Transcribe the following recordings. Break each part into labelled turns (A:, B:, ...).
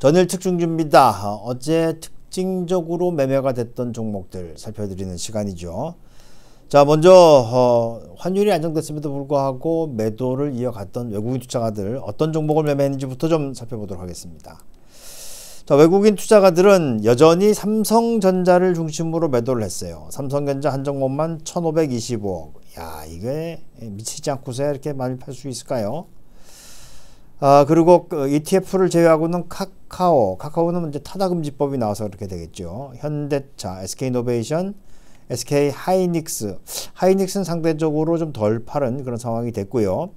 A: 전일 특징주입니다. 어제 특징적으로 매매가 됐던 종목들 살펴드리는 시간이죠. 자, 먼저 어, 환율이 안정됐음에도 불구하고 매도를 이어갔던 외국인 투자가들 어떤 종목을 매매했는지부터 좀 살펴보도록 하겠습니다. 자, 외국인 투자가들은 여전히 삼성전자를 중심으로 매도를 했어요. 삼성전자 한 종목만 1,525억. 야, 이게 미치지 않고서 이렇게 많이 팔수 있을까요? 아, 그리고 그 ETF를 제외하고는 카카오, 카카오는 이제 타다금지법이 나와서 그렇게 되겠죠. 현대차, SK노베이션, SK 하이닉스, 하이닉스는 상대적으로 좀 덜 팔은 그런 상황이 됐고요.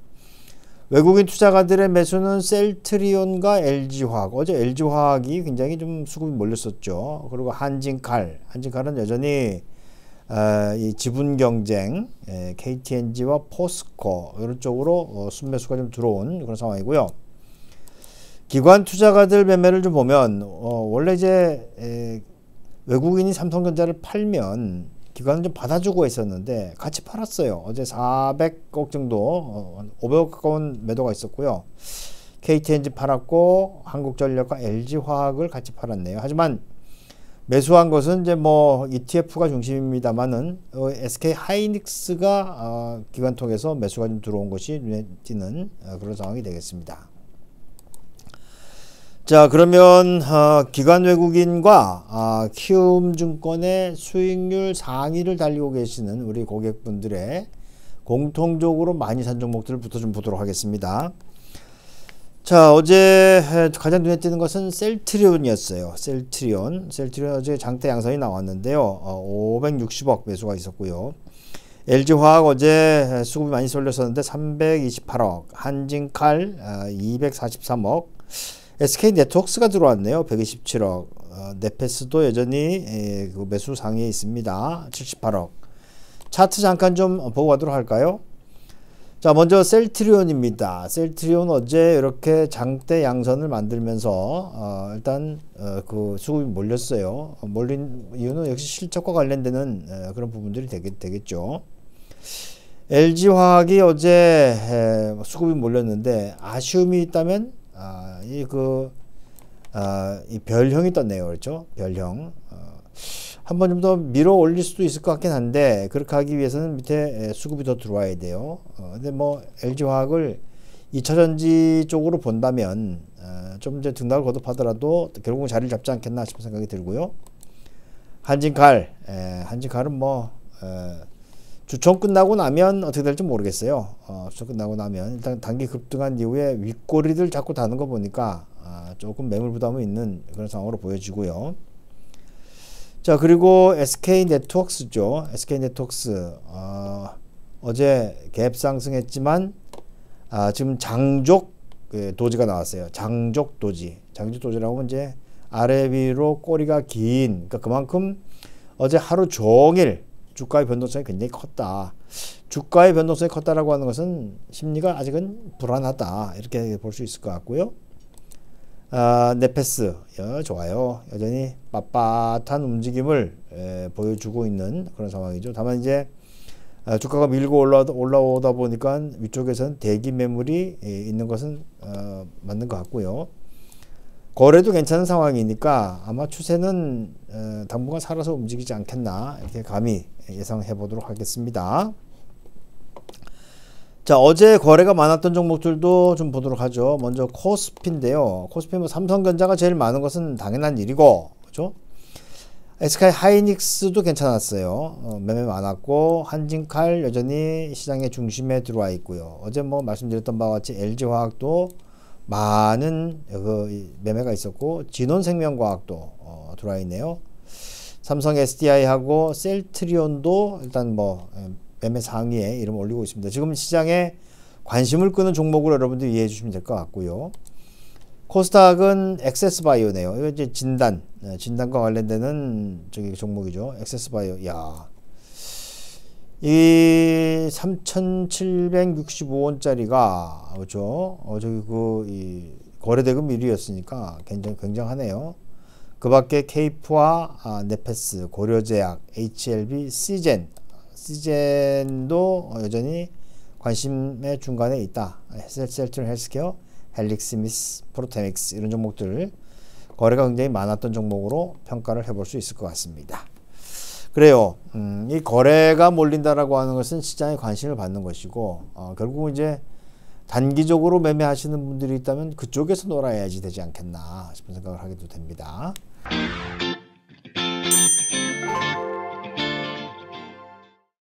A: 외국인 투자가들의 매수는 셀트리온과 LG화학. 어제 LG화학이 굉장히 좀 수급이 몰렸었죠. 그리고 한진칼, 한진칼은 여전히 어, 이 지분 경쟁, 에, KTNG와 포스코 이런 쪽으로 어, 순매수가 좀 들어온 그런 상황이고요. 기관 투자가들 매매를 좀 보면 어, 원래 이제 에, 외국인이 삼성전자를 팔면 기관은 좀 받아주고 있었는데 같이 팔았어요. 어제 400억 정도, 500억 어, 가까운 매도가 있었고요. KTNG 팔았고 한국전력과 LG화학을 같이 팔았네요. 하지만 매수한 것은 이제 뭐 ETF가 중심입니다만은 어, SK 하이닉스가 어, 기관 통해서 매수가 좀 들어온 것이 눈에 띄는 어, 그런 상황이 되겠습니다. 자 그러면 어, 기관 외국인과 어, 키움증권의 수익률 상위를 달리고 계시는 우리 고객분들의 공통적으로 많이 산 종목들부터 좀 보도록 하겠습니다. 자 어제 가장 눈에 띄는 것은 셀트리온이었어요. 셀트리온, 셀트리온 어제 장대 양선이 나왔는데요. 어, 560억 매수가 있었고요. LG화학 어제 수급이 많이 쏠렸었는데 328억, 한진칼 243억, SK 네트워크스가 들어왔네요. 127억, 어, 네페스도 여전히 에, 그 매수 상위에 있습니다. 78억. 차트 잠깐 좀 보고 가도록 할까요? 자, 먼저 셀트리온입니다. 셀트리온 어제 이렇게 장대 양선을 만들면서 어, 일단 어, 그 수급이 몰렸어요. 어, 몰린 이유는 역시 실적과 관련되는 어, 그런 부분들이 되겠, 되겠죠. LG화학이 어제 에, 수급이 몰렸는데 아쉬움이 있다면 아, 이그 아, 이 별형이 떴네요. 그렇죠? 별형. 어, 한 번 좀 더 밀어 올릴 수도 있을 것 같긴 한데 그렇게 하기 위해서는 밑에 수급이 더 들어와야 돼요. 어, 근데 뭐 LG화학을 2차전지 쪽으로 본다면 어, 좀 이제 등락을 거듭하더라도 결국은 자리를 잡지 않겠나 싶은 생각이 들고요. 한진칼, 에, 한진칼은 뭐 에, 주총 끝나고 나면 어떻게 될지 모르겠어요. 어, 주총 끝나고 나면 일단 단기 급등한 이후에 윗꼬리들 자꾸 다는 거 보니까 아, 조금 매물 부담이 있는 그런 상황으로 보여지고요. 자 그리고 SK 네트워크스죠. SK 네트워크스 어, 어제 갭 상승했지만 아, 지금 장족 그 도지가 나왔어요. 장족 도지. 장족 도지라고 이제 아래 위로 꼬리가 긴 그러니까 그만큼 어제 하루 종일 주가의 변동성이 굉장히 컸다. 주가의 변동성이 컸다라고 하는 것은 심리가 아직은 불안하다. 이렇게 볼 수 있을 것 같고요. 아, 네페스 여, 좋아요. 여전히 빳빳한 움직임을 에, 보여주고 있는 그런 상황이죠. 다만 이제 아, 주가가 밀고 올라, 올라오다 보니까 위쪽에서는 대기 매물이 에, 있는 것은 어, 맞는 것 같고요. 거래도 괜찮은 상황이니까 아마 추세는 어, 당분간 살아서 움직이지 않겠나 이렇게 감히 예상해 보도록 하겠습니다. 자 어제 거래가 많았던 종목들도 좀 보도록 하죠. 먼저 코스피인데요. 코스피 뭐 삼성전자가 제일 많은 것은 당연한 일이고 그죠? SK 하이닉스도 괜찮았어요. 어, 매매 많았고 한진칼 여전히 시장의 중심에 들어와 있고요. 어제 뭐 말씀드렸던 바와 같이 LG화학도 많은 그 매매가 있었고 진원생명과학도 어, 들어와 있네요. 삼성 SDI하고 셀트리온도 일단 뭐 매매 상위에 이름 올리고 있습니다. 지금 시장에 관심을 끄는 종목으로 여러분들 이해해 주시면 될 것 같고요. 코스닥은 엑세스바이오네요. 이거 이제 진단, 네, 진단과 관련되는 저기 종목이죠. 엑세스바이오. 야, 이 3,765원짜리가 그렇죠. 어 저기 그 이 거래대금 1위였으니까 굉장히 굉장하네요. 그 밖에 케이프와 아, 네패스, 고려제약, HLB, 씨젠, 씨젠도 여전히 관심의 중간에 있다. 셀트리온 헬스케어, 헬릭스미스, 프로스테믹스 이런 종목들 거래가 굉장히 많았던 종목으로 평가를 해볼 수 있을 것 같습니다. 그래요. 음, 이 거래가 몰린다라고 하는 것은 시장에 관심을 받는 것이고 어, 결국 이제 단기적으로 매매하시는 분들이 있다면 그쪽에서 놀아야지 되지 않겠나 싶은 생각을 하게도 됩니다.